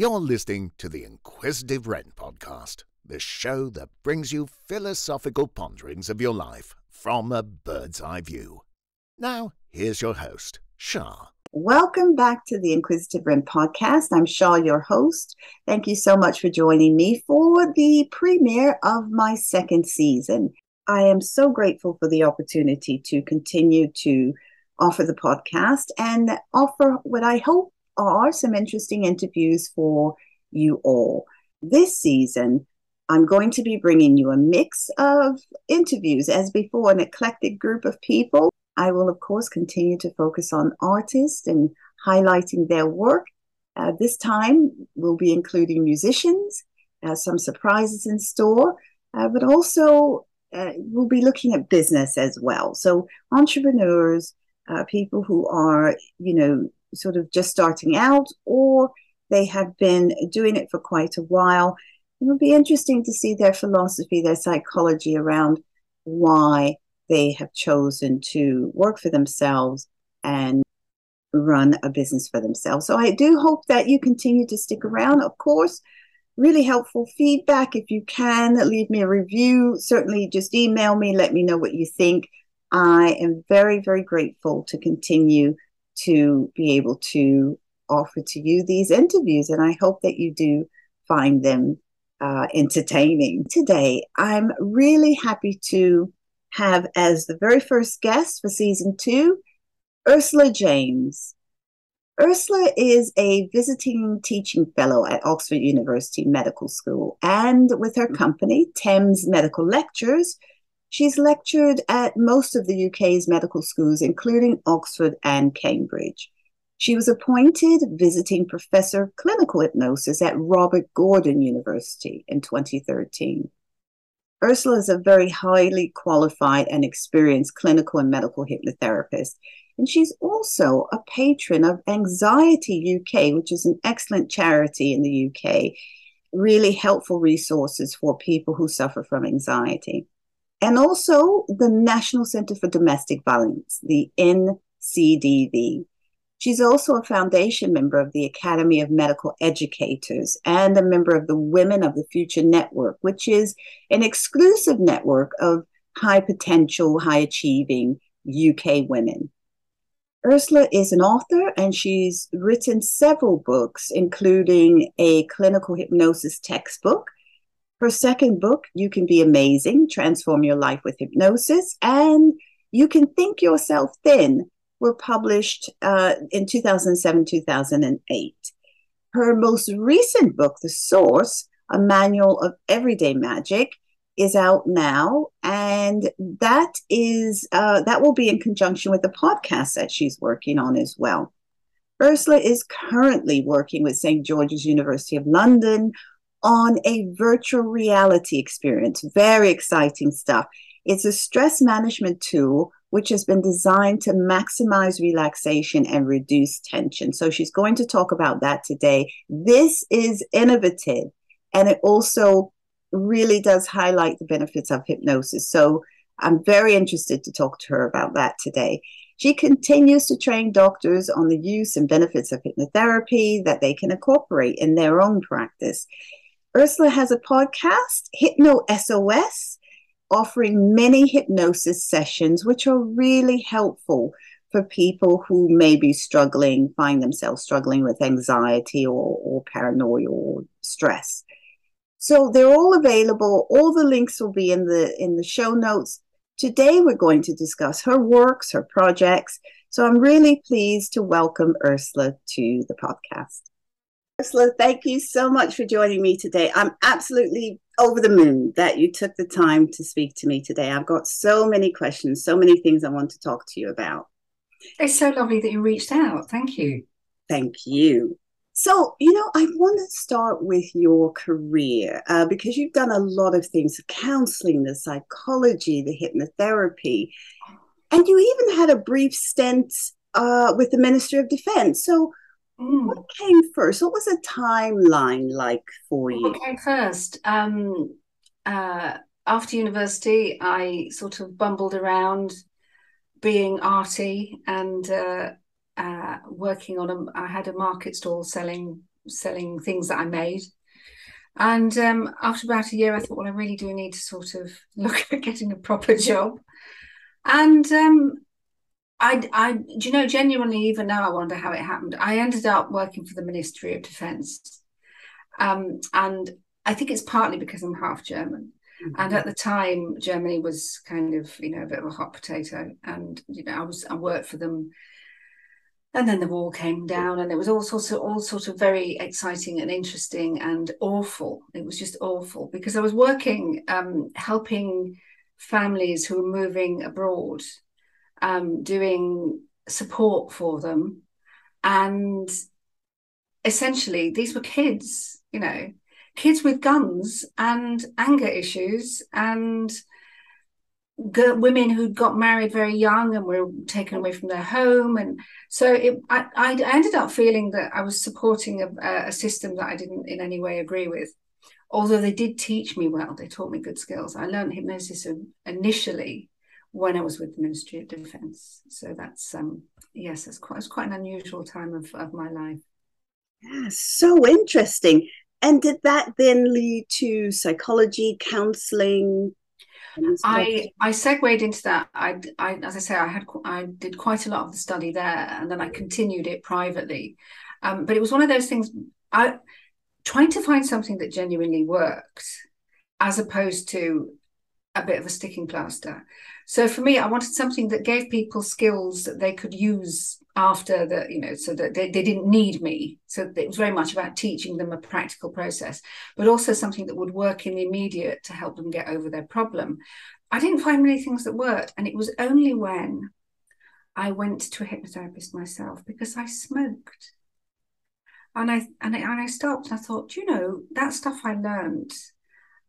You're listening to the Inquisitive Wren podcast, the show that brings you philosophical ponderings of your life from a bird's eye view. Now, here's your host, Sha. Welcome back to the Inquisitive Wren podcast. I'm Sha, your host. Thank you so much for joining me for the premiere of my second season. I am so grateful for the opportunity to continue to offer the podcast and offer what I hope are some interesting interviews for you all. This season, I'm going to be bringing you a mix of interviews as before, an eclectic group of people. I will, of course, continue to focus on artists and highlighting their work. Uh, this time, we'll be including musicians, uh, some surprises in store, uh, but also uh, we'll be looking at business as well. So, entrepreneurs, uh, people who are, you know, sort of just starting out or they have been doing it for quite a while. It will be interesting to see their philosophy, their psychology around why they have chosen to work for themselves and run a business for themselves. So I do hope that you continue to stick around. Of course, really helpful feedback. If you can, leave me a review. Certainly just email me, let me know what you think. I am very, very grateful to continue to be able to offer to you these interviews. And I hope that you do find them uh, entertaining. Today, I'm really happy to have as the very first guest for season two, Ursula James. Ursula is a visiting teaching fellow at Oxford University Medical School, and with her company, Thames Medical Lectures, She's lectured at most of the UK's medical schools, including Oxford and Cambridge. She was appointed visiting professor of clinical hypnosis at Robert Gordon University in 2013. Ursula is a very highly qualified and experienced clinical and medical hypnotherapist. And she's also a patron of Anxiety UK, which is an excellent charity in the UK, really helpful resources for people who suffer from anxiety and also the National Center for Domestic Violence, the NCDV. She's also a foundation member of the Academy of Medical Educators and a member of the Women of the Future Network, which is an exclusive network of high potential, high achieving UK women. Ursula is an author and she's written several books, including a clinical hypnosis textbook her second book, You Can Be Amazing Transform Your Life with Hypnosis, and You Can Think Yourself Thin were published uh, in 2007 2008. Her most recent book, The Source, a manual of everyday magic, is out now, and that is uh, that will be in conjunction with the podcast that she's working on as well. Ursula is currently working with St. George's University of London on a virtual reality experience. Very exciting stuff. It's a stress management tool which has been designed to maximize relaxation and reduce tension. So she's going to talk about that today. This is innovative and it also really does highlight the benefits of hypnosis. So I'm very interested to talk to her about that today. She continues to train doctors on the use and benefits of hypnotherapy that they can incorporate in their own practice. Ursula has a podcast, HypnoSOS, offering many hypnosis sessions, which are really helpful for people who may be struggling, find themselves struggling with anxiety or, or paranoia or stress. So they're all available. All the links will be in the in the show notes. Today we're going to discuss her works, her projects. So I'm really pleased to welcome Ursula to the podcast. Ursula, thank you so much for joining me today. I'm absolutely over the moon that you took the time to speak to me today. I've got so many questions, so many things I want to talk to you about. It's so lovely that you reached out. Thank you. Thank you. So, you know, I want to start with your career uh, because you've done a lot of things the counseling, the psychology, the hypnotherapy, and you even had a brief stint uh, with the Ministry of Defense. So, Mm. What came first? What was the timeline like for you? What came first? Um, uh, after university, I sort of bumbled around being arty and uh, uh, working on a. I had a market stall selling selling things that I made. And um, after about a year, I thought, well, I really do need to sort of look at getting a proper job. And um, I, I, do you know, genuinely, even now, I wonder how it happened. I ended up working for the Ministry of Defence, um, and I think it's partly because I'm half German. Mm-hmm. And at the time, Germany was kind of, you know, a bit of a hot potato. And you know, I was, I worked for them and then the wall came down and it was all sorts of all sort of very exciting and interesting and awful it was just awful because i was working um, helping families who were moving abroad um, doing support for them. And essentially these were kids you know kids with guns and anger issues and women who got married very young and were taken away from their home. And so it, I, I, ended up feeling that i was supporting a, a, system that i didn't in any way agree with. Although they did teach me well they taught me good skills. I learned hypnosis initially when i was with the ministry of defense so that's um yes it's quite, it's quite an unusual time of, of my life yeah so interesting and did that then lead to psychology counseling I I segued into that. I, I as I say, I had I did quite a lot of the study there, and then I continued it privately. Um, but it was one of those things. I trying to find something that genuinely worked, as opposed to a bit of a sticking plaster. So for me, I wanted something that gave people skills that they could use after the, you know, so that they, they didn't need me. So it was very much about teaching them a practical process, but also something that would work in the immediate to help them get over their problem. I didn't find many things that worked. And it was only when I went to a hypnotherapist myself because I smoked. And I and I, and I stopped and I thought, you know, that stuff I learned,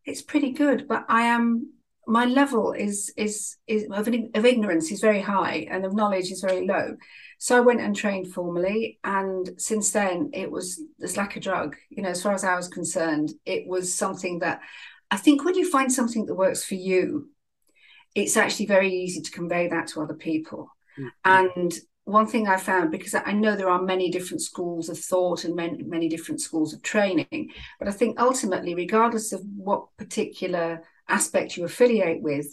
it's pretty good, but I am my level is is is of, of ignorance is very high and of knowledge is very low. So i went and trained formally and since then it was it's like a drug. You know as far as i was concerned it was something that i think when you find something that works for you it's actually very easy to convey that to other people. Mm-hmm. and one thing I found because I know there are many different schools of thought and many, many different schools of training, but I think ultimately, regardless of what particular aspect you affiliate with,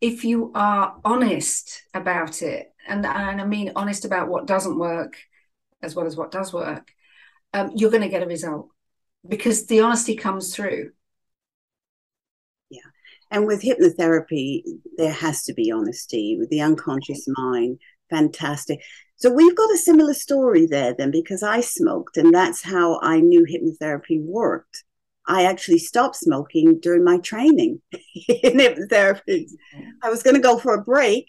if you are honest about it, and, and I mean honest about what doesn't work as well as what does work, um, you're going to get a result because the honesty comes through. Yeah. And with hypnotherapy, there has to be honesty with the unconscious mind. Fantastic. So we've got a similar story there then because I smoked and that's how I knew hypnotherapy worked. I actually stopped smoking during my training in hypnotherapy. I was going to go for a break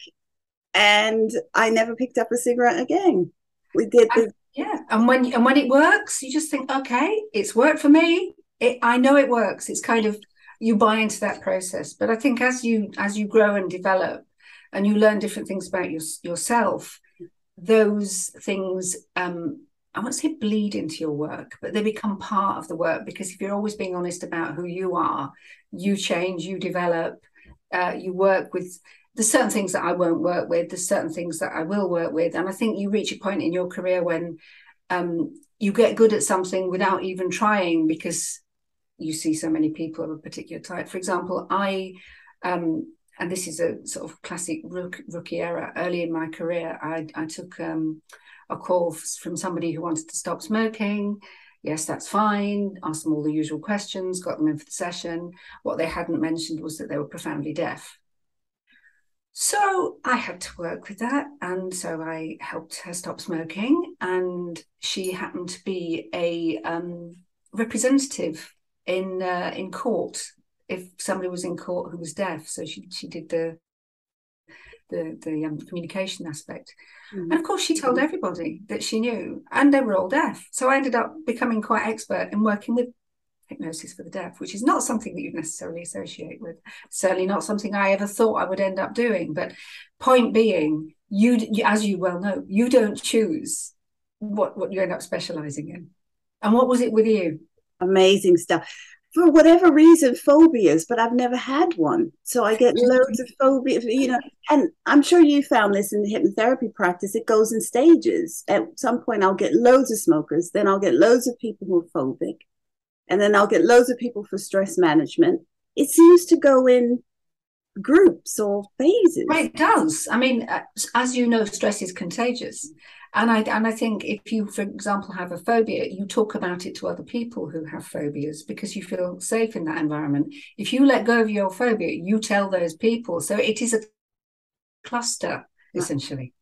and I never picked up a cigarette again. We did the- yeah, and when and when it works, you just think, okay, it's worked for me. It, I know it works. It's kind of you buy into that process. But I think as you as you grow and develop, and you learn different things about your, yourself, those things um, I won't say bleed into your work, but they become part of the work because if you're always being honest about who you are, you change, you develop, uh, you work with. There's certain things that I won't work with. There's certain things that I will work with, and I think you reach a point in your career when um, you get good at something without even trying because you see so many people of a particular type. For example, I um, and this is a sort of classic rook, rookie era. Early in my career, I, I took um, a call from somebody who wanted to stop smoking. Yes, that's fine. Asked them all the usual questions, got them in for the session. What they hadn't mentioned was that they were profoundly deaf. So I had to work with that. And so I helped her stop smoking. And she happened to be a um, representative in uh, in court if somebody was in court who was deaf. So she she did the the the um, communication aspect. Mm-hmm. And of course, she told everybody that she knew, and they were all deaf. So I ended up becoming quite expert in working with hypnosis for the deaf, which is not something that you'd necessarily associate with. Certainly not something I ever thought I would end up doing. But point being, you, as you well know, you don't choose what what you end up specializing in. And what was it with you? Amazing stuff for whatever reason, phobias, but I've never had one. So I get loads of phobias, you know, and I'm sure you found this in the hypnotherapy practice. It goes in stages. At some point, I'll get loads of smokers, then I'll get loads of people who are phobic, and then I'll get loads of people for stress management. It seems to go in groups or phases. Well, it does. I mean, uh, as you know, stress is contagious. And I and I think if you, for example, have a phobia, you talk about it to other people who have phobias because you feel safe in that environment. If you let go of your phobia, you tell those people. So it is a cluster, essentially.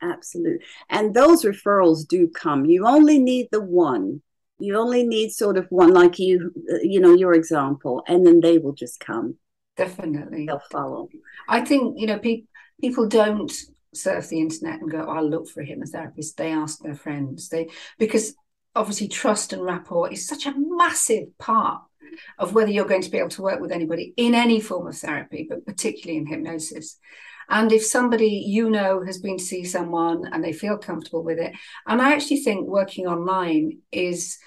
Absolutely. And those referrals do come. You only need the one. You only need sort of one, like you, uh, you know, your example, and then they will just come. Definitely. They'll follow. I think, you know, people people don't surf the internet and go, I'll look for a hypnotherapist. They ask their friends. They because obviously trust and rapport is such a massive part of whether you're going to be able to work with anybody in any form of therapy, but particularly in hypnosis. And if somebody you know has been to see someone and they feel comfortable with it, and I actually think working online is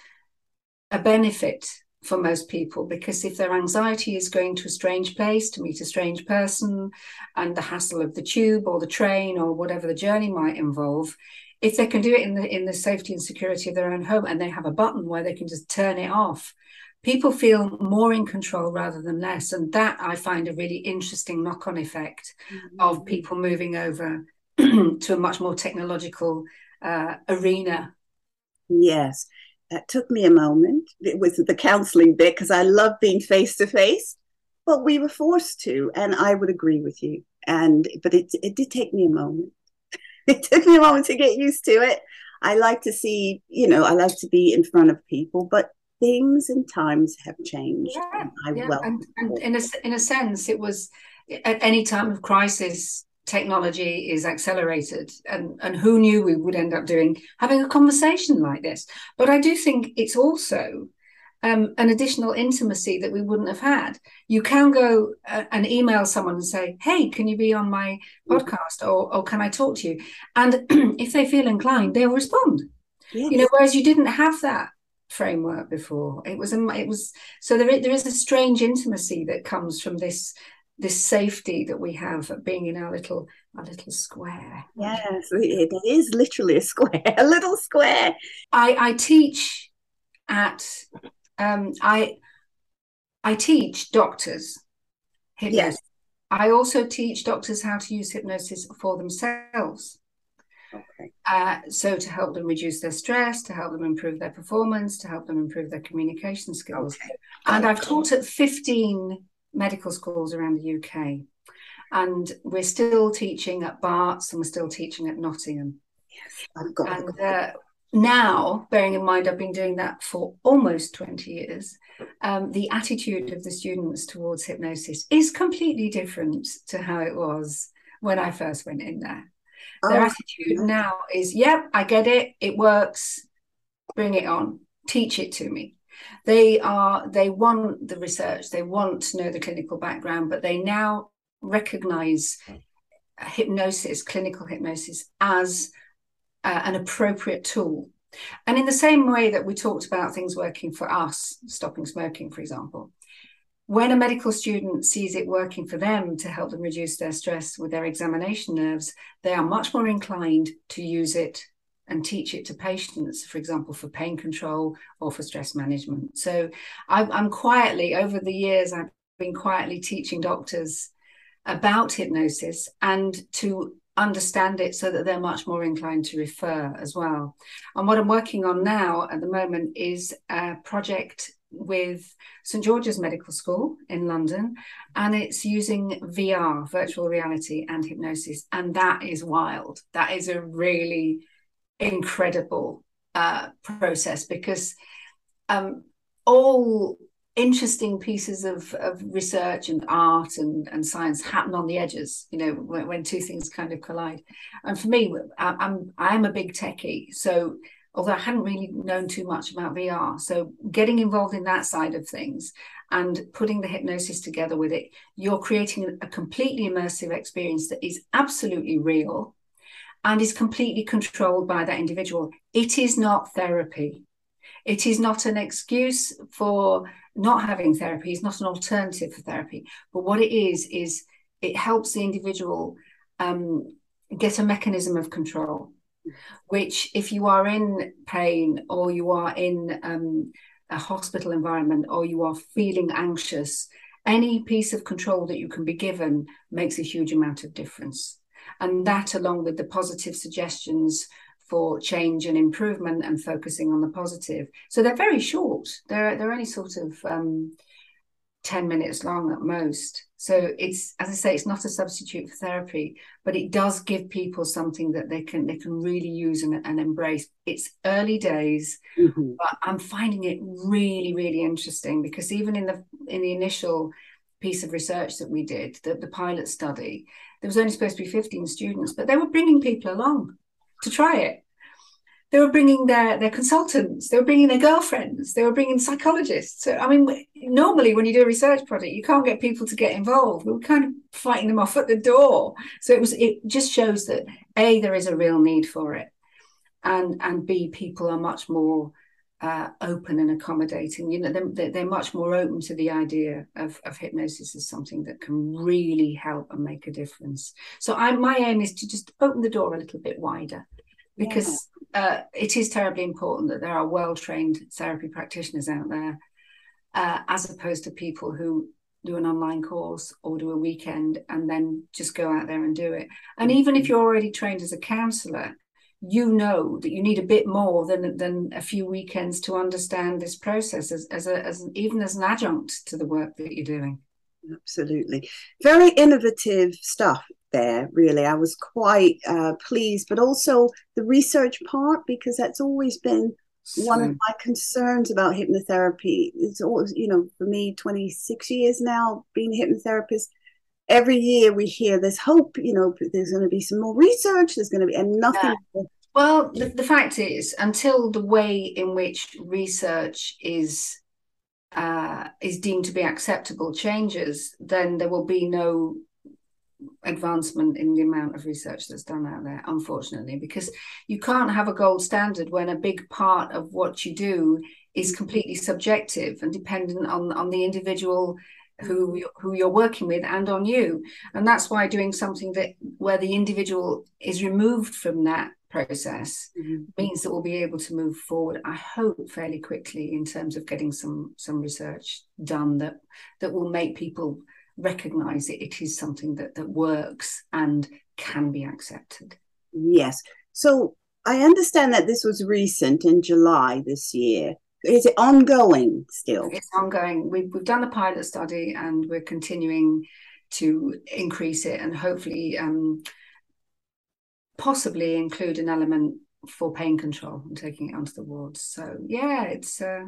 a benefit for most people because if their anxiety is going to a strange place to meet a strange person and the hassle of the tube or the train or whatever the journey might involve if they can do it in the in the safety and security of their own home and they have a button where they can just turn it off people feel more in control rather than less. And that i find a really interesting knock-on effect mm-hmm. of people moving over to a much more technological uh, arena. Yes that took me a moment. It was the counseling bit because I love being face to face, but we were forced to, and I would agree with you. And but it it did take me a moment. it took me a moment to get used to it. I like to see, you know, I like to be in front of people, but things and times have changed. Yeah, and yeah. And, and in a in a sense, it was at any time of crisis technology is accelerated and and who knew we would end up doing having a conversation like this. But i do think it's also um, an additional intimacy that we wouldn't have had. You can go uh, and email someone and say hey can you be on my podcast or, or can i talk to you? And if they feel inclined they'll respond. Yes. you know whereas you didn't have that framework before it was a, it was so there, there is a strange intimacy that comes from this this safety that we have of being in our little our little square. Yes, it is literally a square, a little square. I I teach at um I I teach doctors hypnosis. Yes. I also teach doctors how to use hypnosis for themselves. Okay. Uh, so to help them reduce their stress, to help them improve their performance, to help them improve their communication skills. Okay. And I've taught at 15 medical schools around the UK. And we're still teaching at Barts and we're still teaching at Nottingham. Yes, I've got and uh, now, bearing in mind I've been doing that for almost 20 years, um, the attitude of the students towards hypnosis is completely different to how it was when I first went in there. Their oh, attitude now is, yep, I get it, it works, bring it on, teach it to me they are they want the research they want to know the clinical background but they now recognize hypnosis clinical hypnosis as uh, an appropriate tool. And in the same way that we talked about things working for us stopping smoking for example when a medical student sees it working for them to help them reduce their stress with their examination nerves, they are much more inclined to use it and teach it to patients, for example, for pain control or for stress management. So I'm, I'm quietly, over the years, I've been quietly teaching doctors about hypnosis and to understand it so that they're much more inclined to refer as well. And what I'm working on now at the moment is a project with St George's Medical School in London, and it's using VR, virtual reality, and hypnosis. And that is wild. That is a really incredible uh, process because um, all interesting pieces of, of research and art and, and science happen on the edges you know when, when two things kind of collide. And for me i'm i'm a big techie. So although i hadn't really known too much about vr so getting involved in that side of things and putting the hypnosis together with it you're creating a completely immersive experience that is absolutely real and is completely controlled by that individual. It is not therapy. It is not an excuse for not having therapy. It's not an alternative for therapy. But what it is is it helps the individual um, get a mechanism of control, which if you are in pain or you are in um, a hospital environment or you are feeling anxious, any piece of control that you can be given makes a huge amount of difference. And that, along with the positive suggestions for change and improvement and focusing on the positive. So they're very short. They're they're only sort of um, 10 minutes long at most. So it's as I say, it's not a substitute for therapy, but it does give people something that they can they can really use and, and embrace. It's early days, mm-hmm. but I'm finding it really, really interesting because even in the in the initial piece of research that we did, the, the pilot study, there was only supposed to be 15 students, but they were bringing people along to try it. They were bringing their their consultants they were bringing their girlfriends they were bringing psychologists. So i mean normally when you do a research project you can't get people to get involved. We were kind of fighting them off at the door. So it was it just shows that a there is a real need for it and and b people are much more uh, open and accommodating you know they're, they're much more open to the idea of, of hypnosis as something that can really help and make a difference so i my aim is to just open the door a little bit wider because yeah. uh, it is terribly important that there are well trained therapy practitioners out there, uh, as opposed to people who do an online course or do a weekend and then just go out there and do it. And mm-hmm. even if you're already trained as a counselor, you know that you need a bit more than than a few weekends to understand this process as, as a as an, even as an adjunct to the work that you're doing. Absolutely, very innovative stuff there, really. I was quite uh, pleased, but also the research part, because that's always been one of my concerns about hypnotherapy. It's always, you know, for me, 26 years now being a hypnotherapist, every year we hear there's hope, you know, there's going to be some more research, there's going to be, and nothing. Yeah. Well, the, the fact is, until the way in which research is uh, is deemed to be acceptable changes, then there will be no advancement in the amount of research that's done out there, unfortunately, because you can't have a gold standard when a big part of what you do is completely subjective and dependent on, on the individual who who you're working with and on you. And that's why doing something that where the individual is removed from that process mm-hmm. means that we'll be able to move forward i hope fairly quickly in terms of getting some some research done that that will make people recognize it, it is something that, that works and can be accepted. Yes. So I understand that this was recent in July this year. Is it ongoing still? It's ongoing. We've, we've done a pilot study and we're continuing to increase it and hopefully um, possibly include an element for pain control and taking it onto the wards. So yeah, it's uh,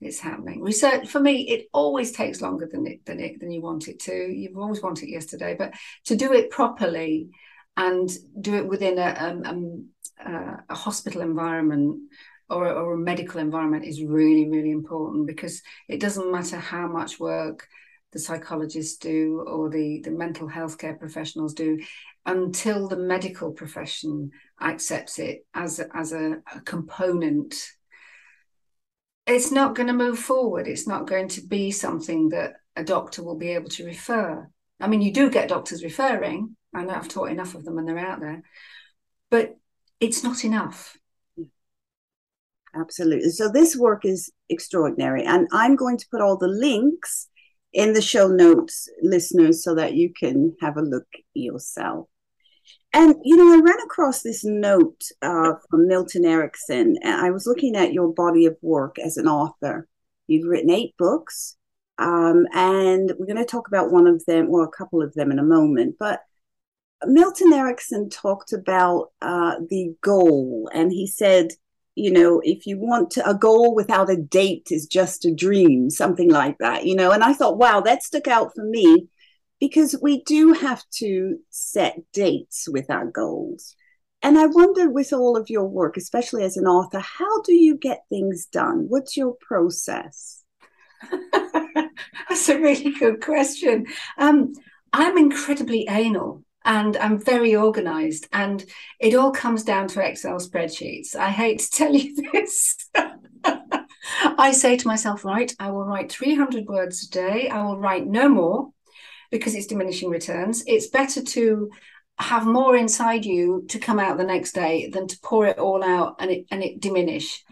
it's happening. Research for me, it always takes longer than it than it than you want it to. You've always wanted it yesterday, but to do it properly and do it within a um, um, uh, a hospital environment or, or a medical environment is really really important because it doesn't matter how much work the psychologists do or the the mental health care professionals do until the medical profession accepts it as a, as a, a component it's not going to move forward. It's not going to be something that a doctor will be able to refer. I mean, you do get doctors referring. Know I've taught enough of them and they're out there, but it's not enough. Absolutely. So this work is extraordinary. And I'm going to put all the links in the show notes, listeners, so that you can have a look yourself. And you know, I ran across this note uh, from Milton Erickson, and I was looking at your body of work as an author. You've written eight books, um, and we're going to talk about one of them, or a couple of them, in a moment. But Milton Erickson talked about uh, the goal, and he said, you know, if you want to, a goal without a date is just a dream, something like that, you know. And I thought, wow, that stuck out for me because we do have to set dates with our goals. And I wonder, with all of your work, especially as an author, how do you get things done? What's your process? That's a really good question. Um, I'm incredibly anal and I'm very organized, and it all comes down to Excel spreadsheets. I hate to tell you this. I say to myself, right, I will write 300 words a day. I will write no more because it's diminishing returns. It's better to have more inside you to come out the next day than to pour it all out and it and it diminish.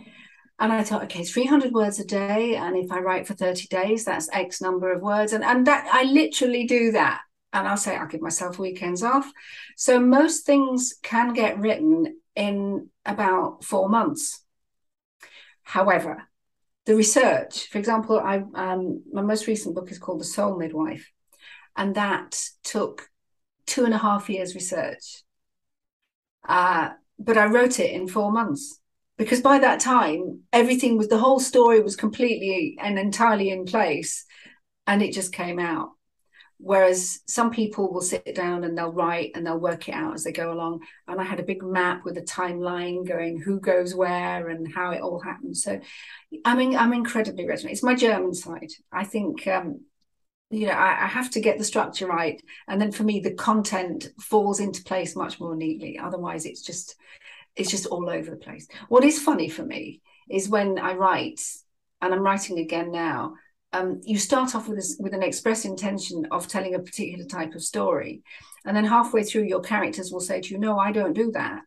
And I thought, okay, 300 words a day. And if I write for 30 days, that's X number of words. And, and that I literally do that. And I'll say, I'll give myself weekends off. So most things can get written in about four months. However, the research, for example, I um, my most recent book is called The Soul Midwife, and that took two and a half years research. Uh, but I wrote it in four months because by that time everything was the whole story was completely and entirely in place, and it just came out. Whereas some people will sit down and they'll write and they'll work it out as they go along. And I had a big map with a timeline going who goes where and how it all happens. So I mean, I'm incredibly resonant. It's my German side. I think um, you know, I, I, have to get the structure right. And then for me, the content falls into place much more neatly. Otherwise, it's just it's just all over the place. What is funny for me is when I write, and I'm writing again now, um, you start off with this, with an express intention of telling a particular type of story, and then halfway through, your characters will say to you, "No, I don't do that,"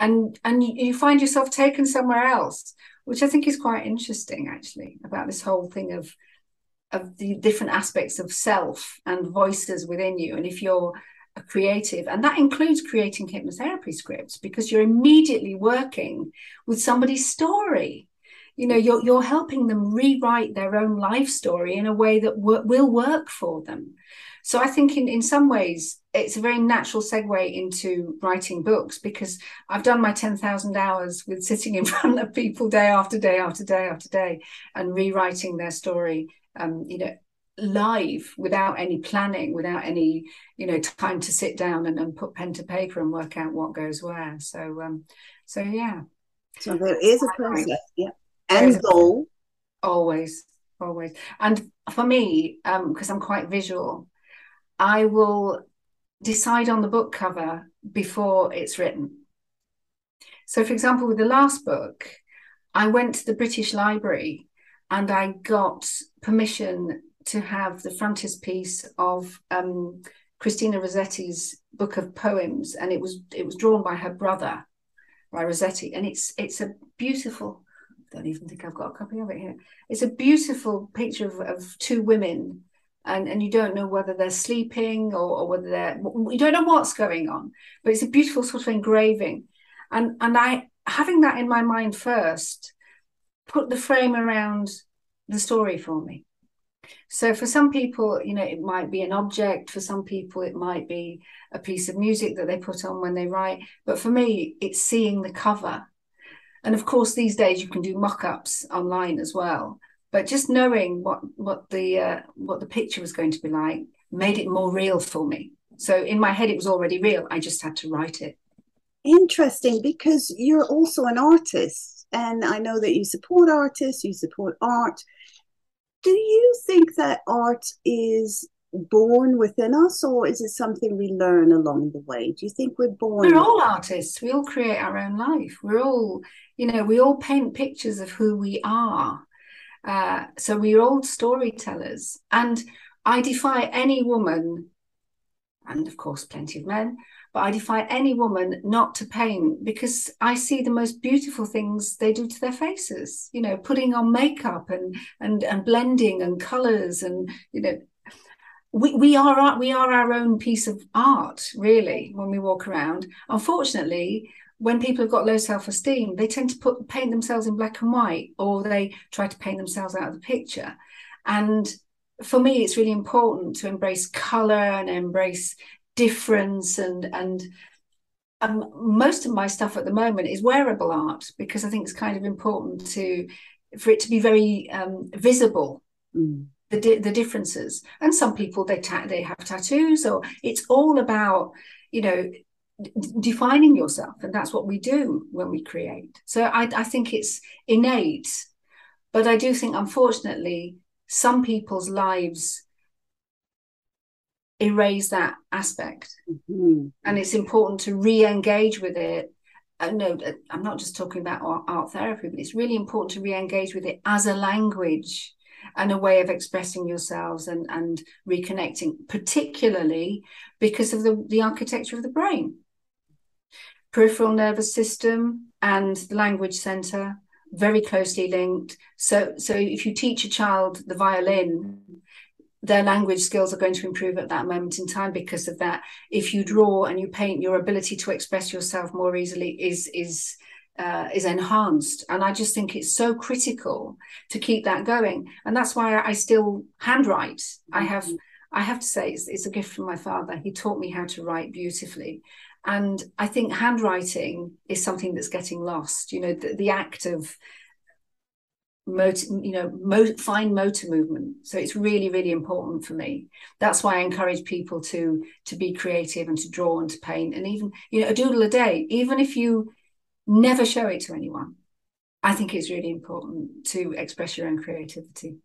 and and you find yourself taken somewhere else, which I think is quite interesting, actually, about this whole thing of of the different aspects of self and voices within you, and if you're a creative, and that includes creating hypnotherapy scripts because you're immediately working with somebody's story. You know you're you're helping them rewrite their own life story in a way that w- will work for them. So i think in in some ways it's a very natural segue into writing books because i've done my 10,000 hours with sitting in front of people day after day after day after day and rewriting their story um, you know live without any planning without any you know time to sit down and, and put pen to paper and work out what goes where so um so yeah so there is a process yeah and goal. Always, always. And for me, because um, I'm quite visual, I will decide on the book cover before it's written. So, for example, with the last book, I went to the British Library and I got permission to have the frontispiece of um, Christina Rossetti's book of poems, and it was it was drawn by her brother, by Rossetti, and it's it's a beautiful I don't even think I've got a copy of it here. It's a beautiful picture of, of two women, and, and you don't know whether they're sleeping or, or whether they're you don't know what's going on, but it's a beautiful sort of engraving. And and I having that in my mind first put the frame around the story for me. So for some people, you know, it might be an object. For some people, it might be a piece of music that they put on when they write. But for me, it's seeing the cover and of course, these days you can do mock-ups online as well. But just knowing what what the uh, what the picture was going to be like made it more real for me. So in my head, it was already real. I just had to write it. Interesting, because you're also an artist, and I know that you support artists, you support art. Do you think that art is born within us or is it something we learn along the way? Do you think we're born we're all artists. We all create our own life. We're all you know we all paint pictures of who we are. Uh, so we're all storytellers. And i defy any woman and of course plenty of men. But i defy any woman not to paint because i see the most beautiful things they do to their faces you know putting on makeup and and and blending and colors and you know we, we are we are our own piece of art really when we walk around. Unfortunately when people have got low self-esteem they tend to put paint themselves in black and white or they try to paint themselves out of the picture. And for me it's really important to embrace color and embrace difference and and um, most of my stuff at the moment is wearable art because i think it's kind of important to for it to be very um, visible. Mm. The, di- the differences. And some people they ta- they have tattoos or it's all about you know d- defining yourself and that's what we do when we create. So I, I think it's innate but i do think unfortunately some people's lives erase that aspect mm-hmm. and it's important to re-engage with it uh, no, uh, I'm not just talking about art, art therapy, but it's really important to re-engage with it as a language and a way of expressing yourselves and, and reconnecting, particularly because of the, the architecture of the brain. Peripheral nervous system and the language center very closely linked. So, so if you teach a child the violin, their language skills are going to improve at that moment in time because of that. If you draw and you paint, your ability to express yourself more easily is is uh, is enhanced. And I just think it's so critical to keep that going. And that's why I still handwrite. Mm-hmm. I have I have to say it's, it's a gift from my father. He taught me how to write beautifully. And I think handwriting is something that's getting lost. You know, the, the act of motor, you know, mo- fine motor movement. So it's really, really important for me. That's why I encourage people to to be creative and to draw and to paint, and even you know, a doodle a day. Even if you never show it to anyone, I think it's really important to express your own creativity.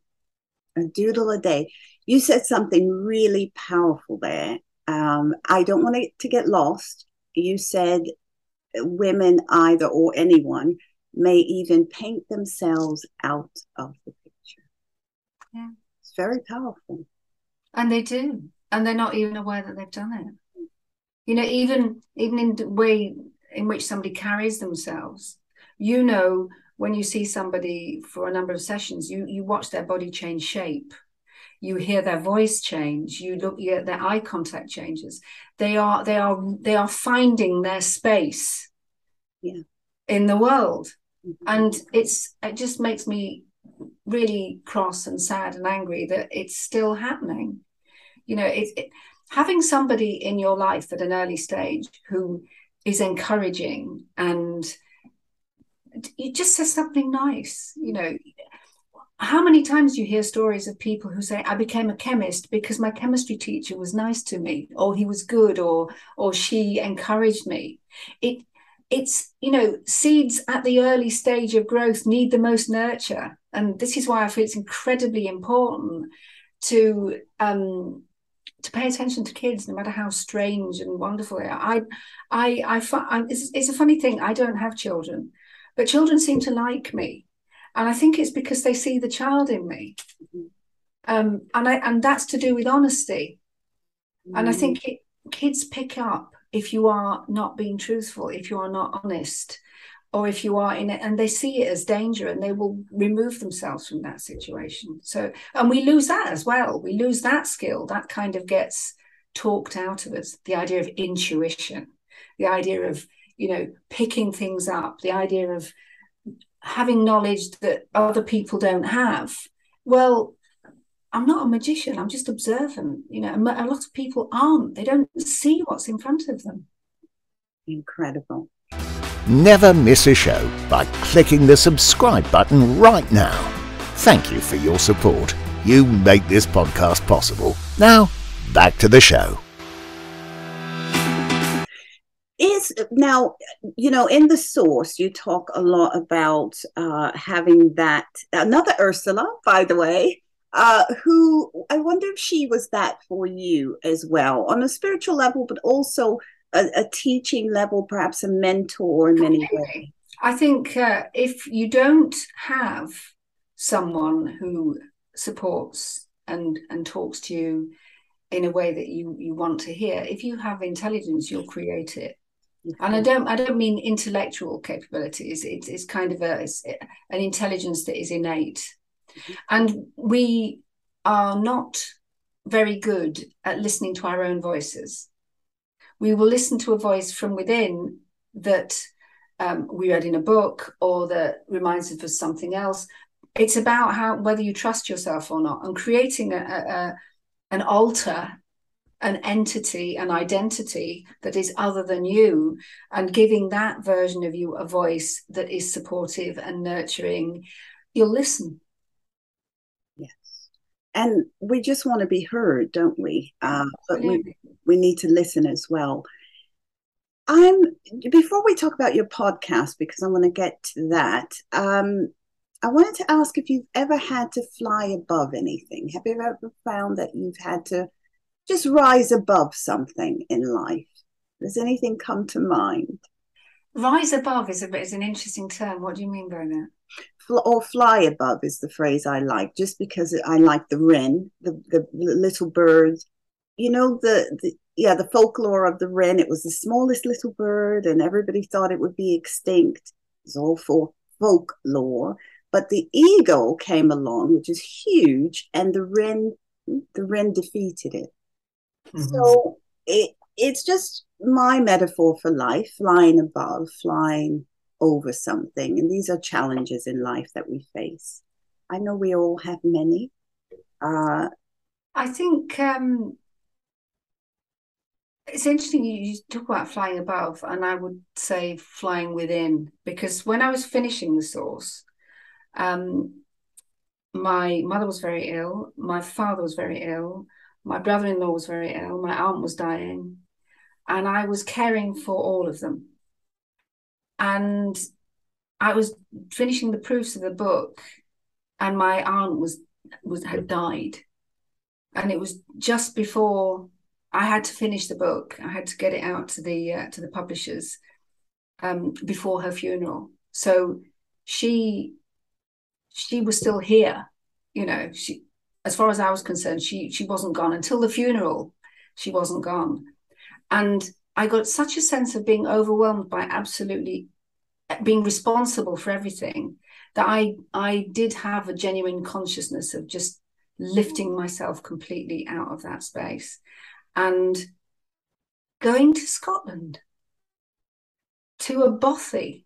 A doodle a day. You said something really powerful there. Um, I don't want it to get lost. You said women either or anyone may even paint themselves out of the picture. Yeah. It's very powerful. And they do. And they're not even aware that they've done it. You know, even even in the way in which somebody carries themselves, you know when you see somebody for a number of sessions, you you watch their body change shape. You hear their voice change. You look, at their eye contact changes. They are, they are, they are finding their space yeah. in the world Mm-hmm. And it's it just makes me really cross and sad and angry that it's still happening. You know, it's it, having somebody in your life at an early stage who is encouraging and it just says something nice. You know, how many times you hear stories of people who say i became a chemist because my chemistry teacher was nice to me or he was good or or she encouraged me it it's you know seeds at the early stage of growth need the most nurture and this is why i feel it's incredibly important to um to pay attention to kids no matter how strange and wonderful they are. I i i, I it's, it's a funny thing i don't have children but children seem to like me and i think it's because they see the child in me um and i and that's to do with honesty mm. and i mm. think it, kids pick up if you are not being truthful, if you are not honest, or if you are in it and they see it as danger and they will remove themselves from that situation. So, and we lose that as well. We lose that skill. That kind of gets talked out of us. The idea of intuition, the idea of, you know, picking things up, the idea of having knowledge that other people don't have. Well, I'm not a magician. I'm just observant. You know, a lot of people aren't. They don't see what's in front of them. Incredible. Never miss a show by clicking the subscribe button right now. Thank you for your support. You make this podcast possible. Now, back to the show. Is now, you know, in the source, you talk a lot about uh, having that. Another Ursula, by the way, uh, who I wonder if she was that for you as well on a spiritual level, but also a, a teaching level, perhaps a mentor in many ways. I think uh, if you don't have someone who supports and and talks to you in a way that you you want to hear, if you have intelligence, you'll create it. And I don't I don't mean intellectual capabilities. It's it's kind of a an intelligence that is innate and we are not very good at listening to our own voices. We will listen to a voice from within that um, we read in a book or that reminds us of something else. It's about how whether you trust yourself or not, and creating a, a an alter, an entity, an identity that is other than you, and giving that version of you a voice that is supportive and nurturing. You'll listen Yes. and we just want to be heard, don't we? Uh, but we we need to listen as well. I'm before we talk about your podcast because I want to get to that. Um, I wanted to ask if you've ever had to fly above anything. Have you ever found that you've had to just rise above something in life? Does anything come to mind? rise above is a is an interesting term. What do you mean by that? or fly above is the phrase I like, just because I like the wren, the, the little bird. You know, the, the yeah, the folklore of the wren. It was the smallest little bird, and everybody thought it would be extinct. It's all for folklore. But the eagle came along, which is huge, and the wren the wren defeated it. Mm-hmm. So it it's just my metaphor for life, flying above, flying over something. And these are challenges in life that we face. I know we all have many. Uh, I think um, it's interesting you talk about flying above, and I would say flying within, because when I was finishing the source, um, my mother was very ill, my father was very ill, my brother in law was very ill, my aunt was dying, and I was caring for all of them and I was finishing the proofs of the book, and my aunt was was had died, and it was just before I had to finish the book. I had to get it out to the uh, to the publishers um, before her funeral. So she she was still here, you know. She, as far as I was concerned, she she wasn't gone until the funeral. She wasn't gone, and I got such a sense of being overwhelmed by absolutely being responsible for everything that I I did have a genuine consciousness of just lifting myself completely out of that space and going to Scotland to a bothy,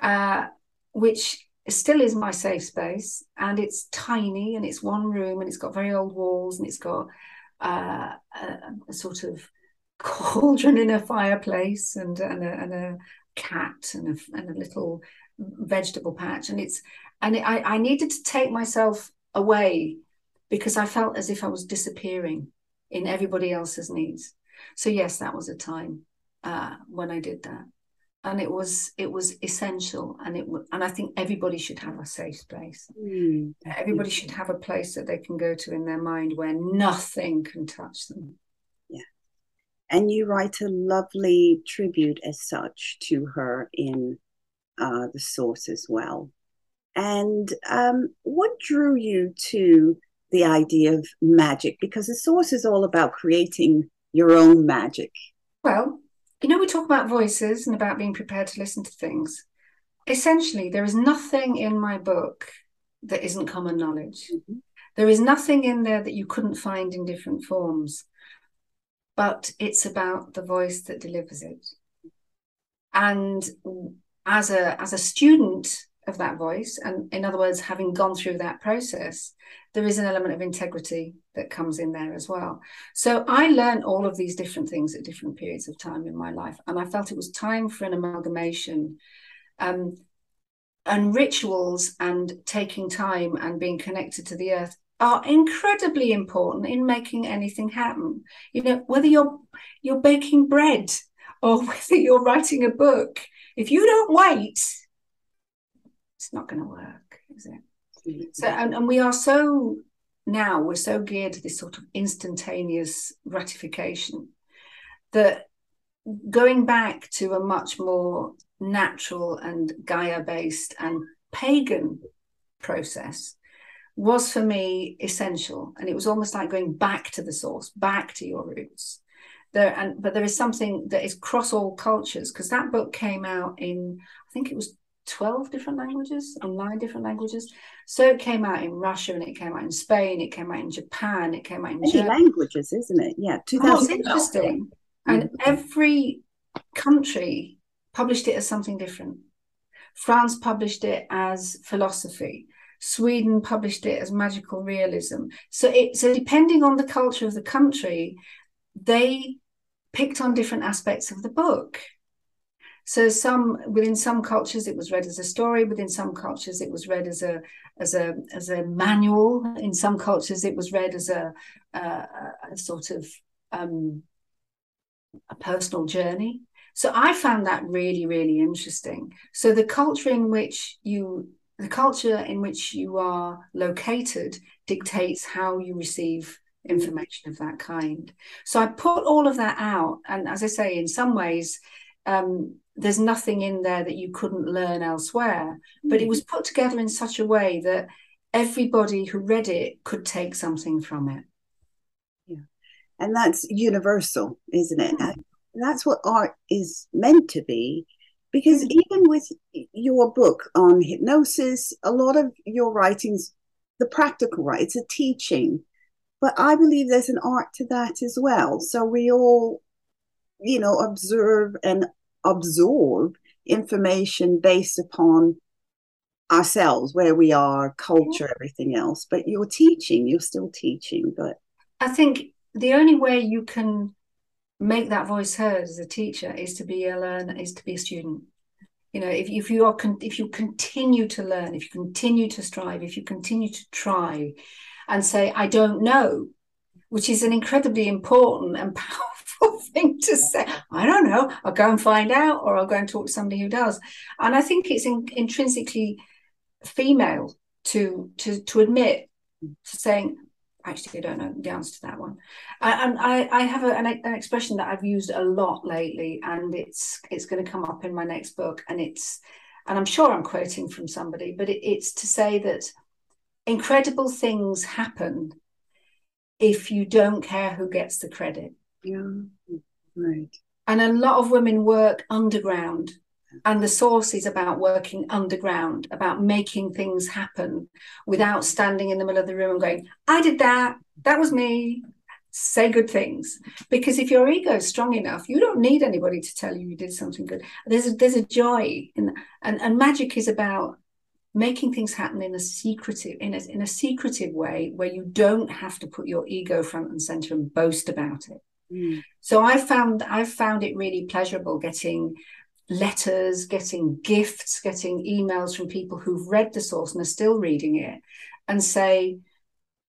uh, which still is my safe space, and it's tiny and it's one room and it's got very old walls and it's got uh, a, a, sort of cauldron in a fireplace and, and, a, and a, cat and a, and a little vegetable patch and it's and it, I, I needed to take myself away because I felt as if I was disappearing in everybody else's needs. So yes, that was a time uh, when I did that, and it was it was essential, and it and I think everybody should have a safe place. Mm. Everybody should have a place that they can go to in their mind where nothing can touch them Yeah. and you write a lovely tribute as such to her in uh, the source as well. And um, what drew you to the idea of magic? Because the source is all about creating your own magic. Well, you know, we talk about voices and about being prepared to listen to things. Essentially, there is nothing in my book that isn't common knowledge. Mm-hmm. There is nothing in there that you couldn't find in different forms but it's about the voice that delivers it. And as a as a student of that voice, and in other words, having gone through that process, there is an element of integrity that comes in there as well. So I learned all of these different things at different periods of time in my life, and I felt it was time for an amalgamation. Um, and rituals and taking time and being connected to the earth are incredibly important in making anything happen. You know, whether you're you're baking bread or whether you're writing a book, if you don't wait, it's not going to work, is it? Mm-hmm. So, and, and we are so now we're so geared to this sort of instantaneous gratification that going back to a much more natural and Gaia based and pagan process was for me essential and it was almost like going back to the source back to your roots there and but there is something that is cross all cultures because that book came out in i think it was 12 different languages or nine different languages. So it came out in russia and it came out in spain it came out in japan it came out in Many Germany. languages isn't it? Yeah 2000 oh, interesting. And every country published it as something different. France published it as philosophy. Sweden published it as magical realism. So it so depending on the culture of the country, they picked on different aspects of the book. So some within some cultures it was read as a story, within some cultures it was read as a as a as a manual. In some cultures it was read as a, a, a sort of um, a personal journey. So I found that really really interesting. So the culture in which you the culture in which you are located dictates how you receive information of that kind. So I put all of that out. And as I say, in some ways, um, there's nothing in there that you couldn't learn elsewhere. But it was mm. put together in such a way that everybody who read it could take something from it. Yeah. And that's universal, isn't it? That's what art is meant to be. Because mm. even with your book on hypnosis, a lot of your writings, the practical right, it's a teaching. But I believe there's an art to that as well. So we all, you know, observe and absorb information based upon ourselves, where we are, culture, everything else. But you're teaching, you're still teaching. But I think the only way you can make that voice heard as a teacher is to be a learner, is to be a student. You know, if, if you are if you continue to learn, if you continue to strive, if you continue to try, and say, "I don't know," which is an incredibly important and powerful thing to say. I don't know. I'll go and find out, or I'll go and talk to somebody who does. And I think it's in, intrinsically female to to to admit to saying, actually, I don't know the answer to that one. And I, I have a, an, an expression that I've used a lot lately, and it's it's going to come up in my next book, and it's and I'm sure I'm quoting from somebody, but it, it's to say that incredible things happen if you don't care who gets the credit. Yeah, right. And a lot of women work underground. And the source is about working underground, about making things happen without standing in the middle of the room and going, I did that. That was me. Say good things. Because if your ego is strong enough, you don't need anybody to tell you you did something good. There's a, there's a joy in and, and magic is about making things happen in a secretive in a, in a secretive way where you don't have to put your ego front and center and boast about it Mm. So I found I found it really pleasurable getting letters, getting gifts, getting emails from people who've read the source and are still reading it and say,